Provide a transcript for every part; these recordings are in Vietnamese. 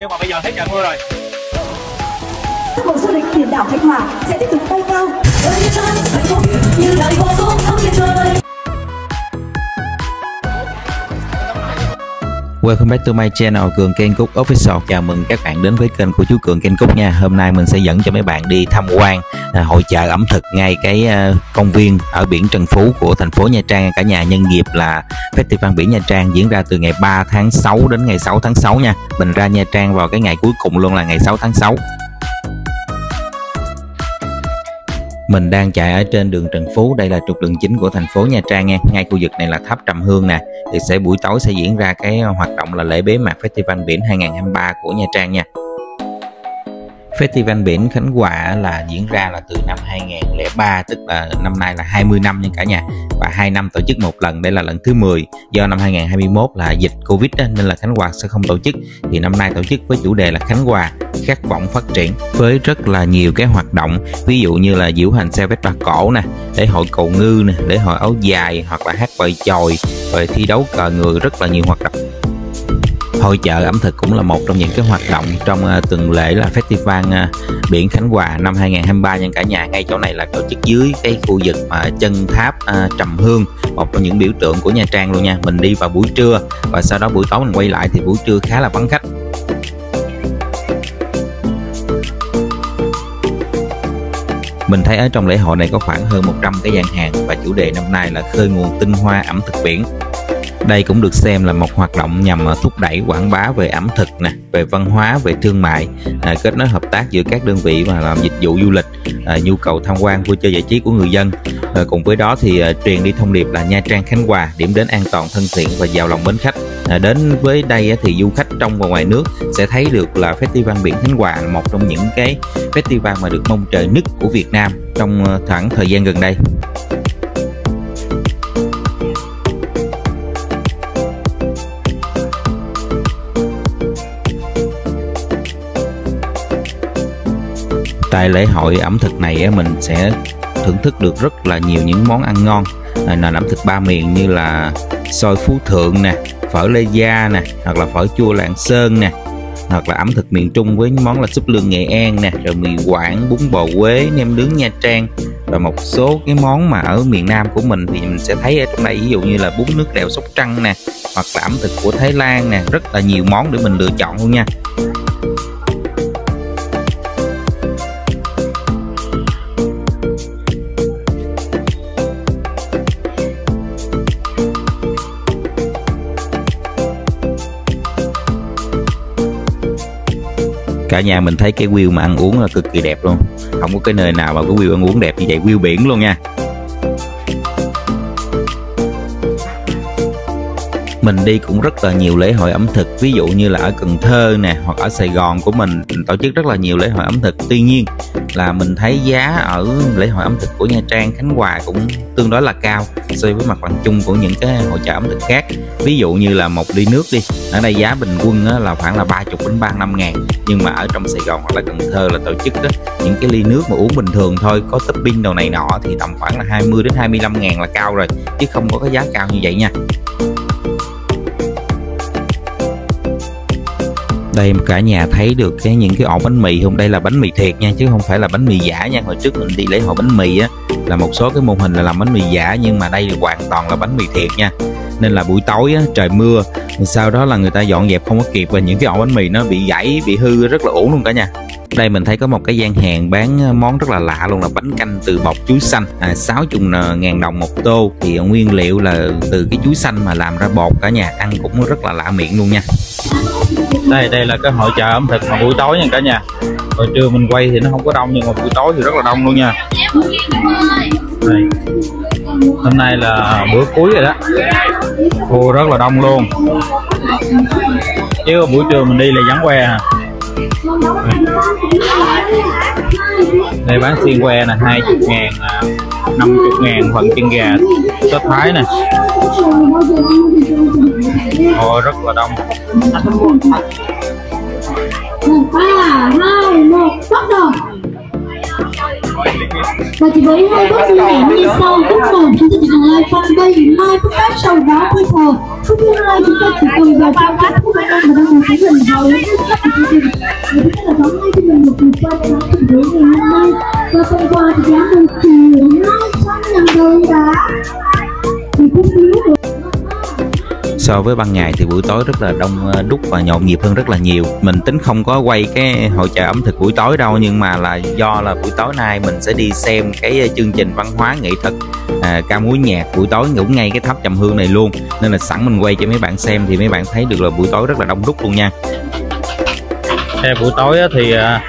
nhưng mà bây giờ thấy trời mưa rồi Hồ du lịch biển đảo Khánh Hòa sẽ tiếp tục bay cao. Ơi chân hạnh phúc như lời vô số thắm trên trời. Welcome back to my channel Cường Ken Cúc Official. Chào mừng các bạn đến với kênh của chú Cường Ken Cúc nha. Hôm nay mình sẽ dẫn cho mấy bạn đi tham quan à, hội chợ ẩm thực ngay cái à, công viên ở biển Trần Phú của thành phố Nha Trang. Cả nhà nhân dịp là Festival Biển Nha Trang diễn ra từ ngày 3 tháng 6 đến ngày 6 tháng 6 nha. Mình ra Nha Trang vào cái ngày cuối cùng luôn là ngày 6 tháng 6 Mình đang chạy ở trên đường Trần Phú, đây là trục đường chính của thành phố Nha Trang nha. Ngay khu vực này là tháp Trầm Hương nè. Thì sẽ buổi tối sẽ diễn ra cái hoạt động là lễ bế mạc Festival Biển 2023 của Nha Trang nha. Festival biển Khánh Hòa là diễn ra là từ năm 2003 tức là năm nay là 20 năm nha cả nhà. Và hai năm tổ chức một lần, đây là lần thứ 10 do năm 2021 là dịch Covid nên là Khánh Hòa sẽ không tổ chức. Thì năm nay tổ chức với chủ đề là Khánh Hòa, khát vọng phát triển với rất là nhiều cái hoạt động. Ví dụ như là diễu hành xe vét ba cổ nè, lễ hội cầu ngư nè, lễ hội áo dài hoặc là hát bài chòi, rồi thi đấu cờ người, rất là nhiều hoạt động. Hội chợ ẩm thực cũng là một trong những cái hoạt động trong uh, tuần lễ là Festival uh, Biển Khánh Hòa năm 2023 nhân cả nhà ngay chỗ này là tổ chức dưới cái khu vực mà chân tháp uh, Trầm Hương một trong những biểu tượng của Nha Trang luôn nha. Mình đi vào buổi trưa và sau đó buổi tối mình quay lại thì buổi trưa khá là vắng khách. Mình thấy ở trong lễ hội này có khoảng hơn 100 cái gian hàng và chủ đề năm nay là khơi nguồn tinh hoa ẩm thực biển đây cũng được xem là một hoạt động nhằm ờ, thúc đẩy quảng bá về ẩm thực nè, về văn hóa, về thương mại, à, kết nối hợp tác giữa các đơn vị mà làm dịch vụ du lịch, à, nhu cầu tham quan vui chơi giải trí của người dân. À, cùng với đó thì à, truyền đi thông điệp là Nha Trang Khánh Hòa điểm đến an toàn thân thiện và giàu lòng mến khách. À, đến với đây thì du khách trong và ngoài nước sẽ thấy được là Festival Biển Khánh Hòa là một trong những cái festival mà được mong chờ nhất của Việt Nam trong khoảng thời gian gần đây. Tại lễ hội ẩm thực này mình sẽ thưởng thức được rất là nhiều những món ăn ngon. À, nền ẩm thực ba miền như là xôi phú thượng nè, phở lê gia nè, hoặc là phở chua lạng sơn nè, hoặc là ẩm thực miền Trung với món là súp lương Nghệ An nè, rồi mì Quảng, bún bò Quế nem nướng Nha Trang, và một số cái món mà ở miền Nam của mình thì mình sẽ thấy ở trong đây. Ví dụ như là bún nước lèo Sóc Trăng nè, hoặc là ẩm thực của Thái Lan nè, rất là nhiều món để mình lựa chọn luôn nha. Cả nhà mình thấy cái view mà ăn uống là cực kỳ đẹp luôn. Không có cái nơi nào mà có view ăn uống đẹp như vậy. View biển luôn nha. Mình đi cũng rất là nhiều lễ hội ẩm thực. Ví dụ như là ở Cần Thơ nè, hoặc ở Sài Gòn của mình tổ chức rất là nhiều lễ hội ẩm thực. Tuy nhiên là mình thấy giá ở lễ hội ẩm thực của Nha Trang, Khánh Hòa cũng tương đối là cao so với mặt bằng chung của những cái hội chợ ẩm thực khác. Ví dụ như là một ly nước đi, ở đây giá bình quân là khoảng là 30 đến 35 ngàn. Nhưng mà ở trong Sài Gòn hoặc là Cần Thơ là tổ chức đó những cái ly nước mà uống bình thường thôi, có topping đầu này nọ thì tầm khoảng là 20 đến 25 ngàn là cao rồi, chứ không có cái giá cao như vậy nha. Đây cả nhà thấy được cái những cái ổ bánh mì không? Đây là bánh mì thiệt nha chứ không phải là bánh mì giả nha. Hồi trước mình đi lấy hộp bánh mì á là một số cái mô hình là làm bánh mì giả nhưng mà đây hoàn toàn là bánh mì thiệt nha. Nên là buổi tối á, trời mưa sau đó là người ta dọn dẹp không có kịp và những cái ổ bánh mì nó bị gãy bị hư rất là uổng luôn cả nhà. Đây mình thấy có một cái gian hàng bán món rất là lạ luôn là bánh canh từ bọc chuối xanh. À, 60 à, ngàn đồng một tô. Thì nguyên liệu là từ cái chuối xanh mà làm ra bột cả nhà ăn cũng rất là lạ miệng luôn nha đây đây là cái hội chợ ẩm thực mà buổi tối nha cả nhà. Hồi trưa mình quay thì nó không có đông nhưng mà buổi tối thì rất là đông luôn nha. Đây. hôm nay là bữa cuối rồi đó. Cô rất là đông luôn. Chứ buổi trưa mình đi là vắng que à. Đây bán xiên que nè 20 ngàn à. 50 ngàn phần chân gà tết thái này Ôi rất là đông ba hai một bắt đầu và chỉ với hai bước di chuyển như sau bước một chúng ta chỉ cần like mai like podcast sau đó twitter bước thứ hai chúng ta chỉ cần vào trang web của bạn và đăng ký mình vào link các chương trình và chúng ta là đóng ngay cho mình một lượt quay cho chúng trình ngày hôm nay và thông qua thì giá một triệu hai trăm so với ban ngày thì buổi tối rất là đông ờ, đúc và nhộn nhịp hơn rất là nhiều. Mình tính không có quay cái hội chợ ẩm thực buổi tối đâu nhưng mà là do là buổi tối nay mình sẽ đi xem cái ờ, chương trình văn hóa nghệ thuật à, ca múa nhạc buổi tối ngủ ngay cái tháp trầm hương này luôn. Nên là sẵn mình quay cho mấy bạn xem thì mấy bạn thấy được là buổi tối rất là đông đúc luôn nha. Buổi tối thì à,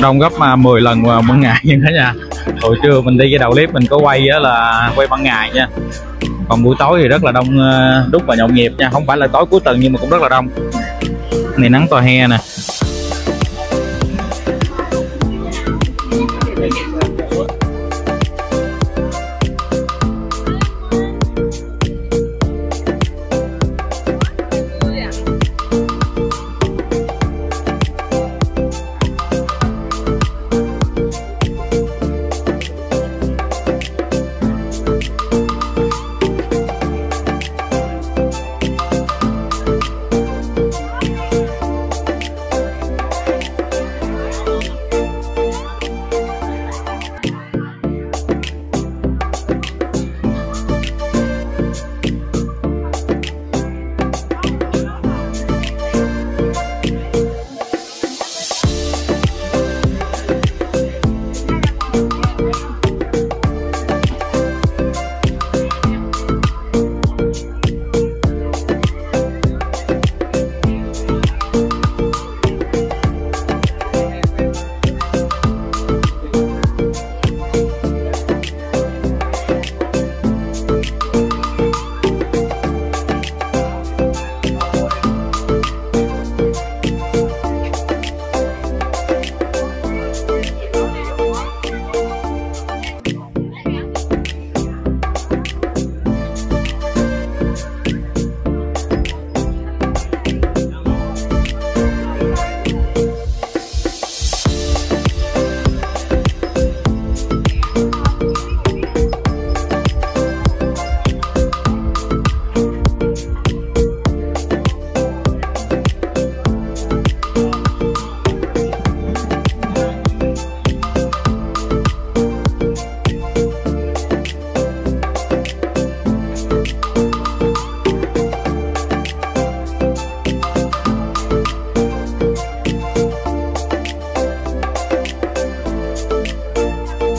đông gấp à, 10 lần ban ngày nha cả nhà hồi trưa mình đi cái đầu clip mình có quay á là quay ban ngày nha. Còn buổi tối thì rất là đông ờ, đúc và nhộn nhịp nha. Không phải là tối cuối tuần nhưng mà cũng rất là đông. Này nắng to he nè.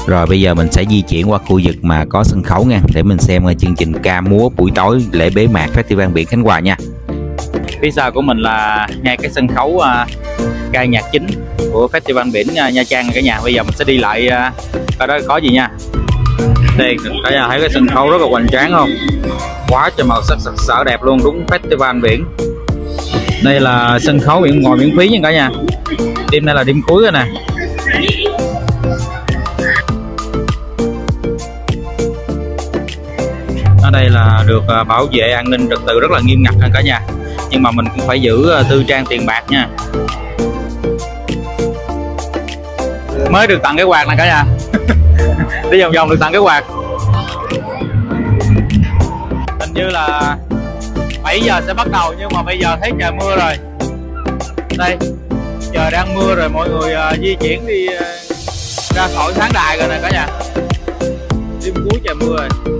Rồi bây giờ mình sẽ di chuyển qua khu vực mà có sân khấu nha để mình xem ờ, chương trình ca múa buổi tối lễ bế mạc Festival Biển Khánh Hòa nha. phía sau của mình là ngay cái sân khấu ờ, ca nhạc chính của festival biển ờ, Nha Trang cả nhà. Bây giờ mình sẽ đi lại à, coi đó có gì nha. Đây cả nhà thấy cái sân khấu rất là hoành tráng không? Quá trời màu sắc sặc sỡ đẹp luôn đúng festival biển. Đây là sân khấu biển ngồi miễn phí nha cả nhà. Đêm nay là đêm cuối rồi nè. Ở đây là được à, bảo vệ an ninh trật tự rất là nghiêm ngặt nha cả nhà? Nhưng mà mình cũng phải giữ à, tư trang tiền bạc nha. Mới được tặng cái quạt này cả nhà. Đi vòng vòng được tặng cái quạt. Hình như là 7 giờ sẽ bắt đầu nhưng mà bây giờ thấy trời mưa rồi. Đây trời đang mưa rồi mọi người uh, di chuyển đi uh, ra khỏi khán đài rồi nè cả nhà. Đêm cuối trời mưa rồi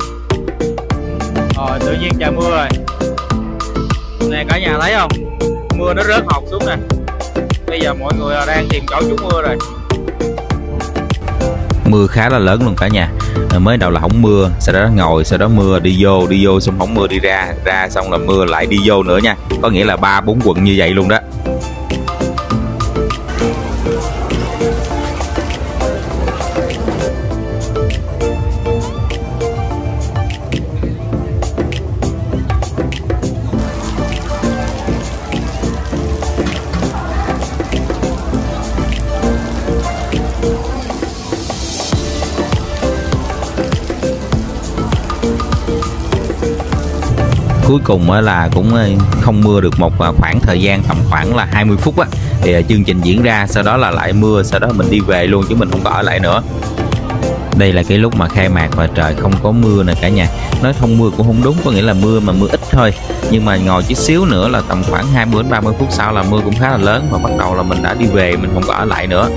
rồi tự nhiên trời mưa rồi nè cả nhà thấy không mưa nó rớt hột xuống nè bây giờ mọi người đang tìm chỗ trú mưa rồi Mưa khá là lớn luôn cả nhà. Mới đầu là không mưa, sau đó ngồi, sau đó mưa đi vô, đi vô xong không mưa đi ra, ra xong là mưa lại đi vô nữa nha. Có nghĩa là ba bốn quận như vậy luôn đó. Cuối cùng là cũng không mưa được một à, khoảng thời gian tầm khoảng là 20 phút á. Thì à, chương trình diễn ra, sau đó là lại mưa, sau đó mình đi về luôn chứ mình không có ở lại nữa. Đây là cái lúc mà khai mạc và trời không có mưa nè cả nhà. Nói không mưa cũng không đúng, có nghĩa là mưa mà mưa ít thôi. Nhưng mà ngồi chút xíu nữa là tầm khoảng 20 đến 30 phút sau là mưa cũng khá là lớn và bắt đầu là mình đã đi về, mình không có ở lại nữa.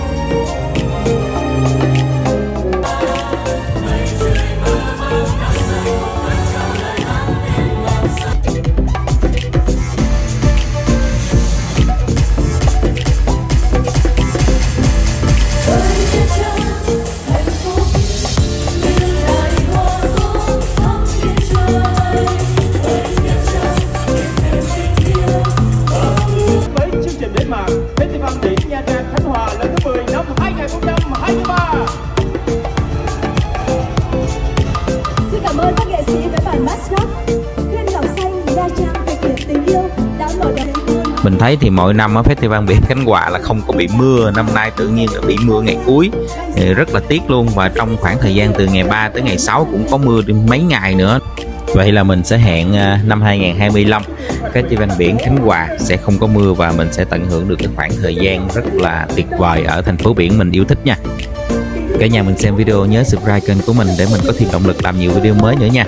Mình thấy thì mỗi năm ở festival biển Khánh Hòa là không có bị mưa năm nay tự nhiên là bị mưa ngày cuối thì rất là tiếc luôn và trong khoảng thời gian từ ngày 3 tới ngày 6 cũng có mưa mấy ngày nữa Vậy là mình sẽ hẹn à, năm 2025 Festival biển Khánh Hòa sẽ không có mưa và mình sẽ tận hưởng được cái khoảng thời gian rất là tuyệt vời ở thành phố biển mình yêu thích nha. Cả nhà mình xem video nhớ subscribe kênh của mình để mình có thêm động lực làm nhiều video mới nữa nha.